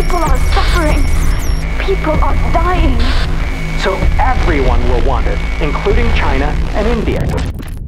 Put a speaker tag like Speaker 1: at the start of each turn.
Speaker 1: People are suffering. People are dying.
Speaker 2: So everyone will want it, including China and India.